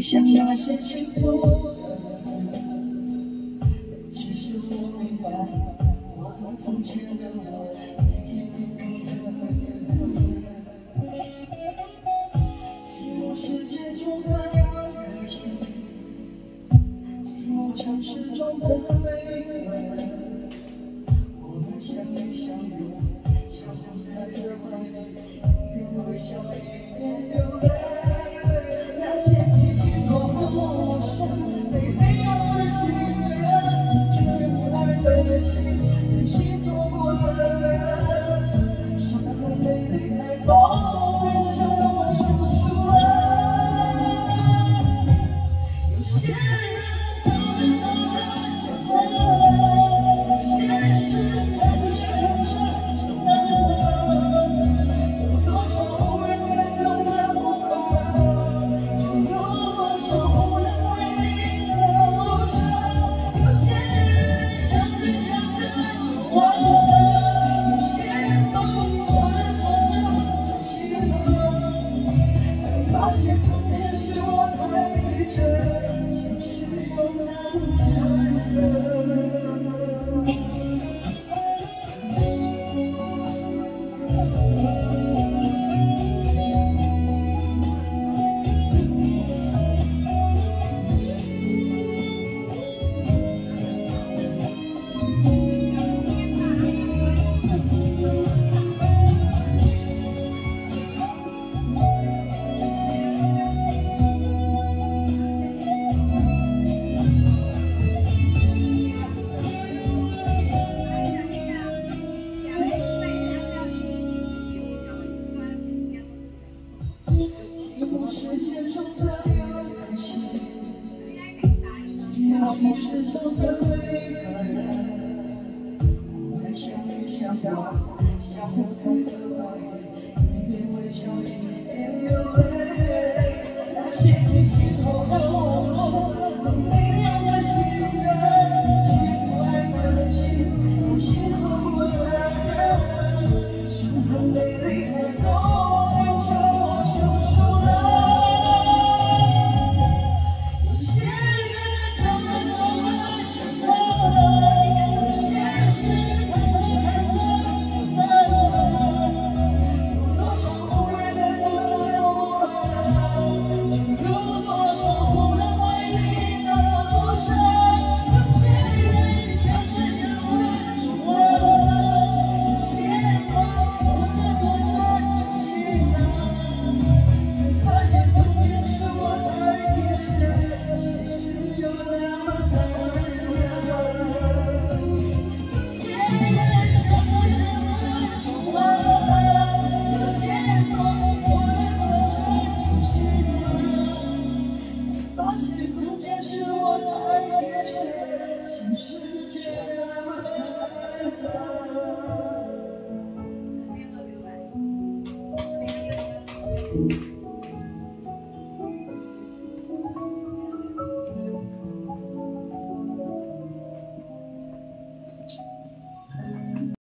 想那些幸福的日子，只是我明白，我和从前的我已经的一样。寂寞世界中的两人，寂寞城市中的每一个人，我们相遇相拥，相守在这外面。Thank you. 我不是错的你的人我只你想要不想要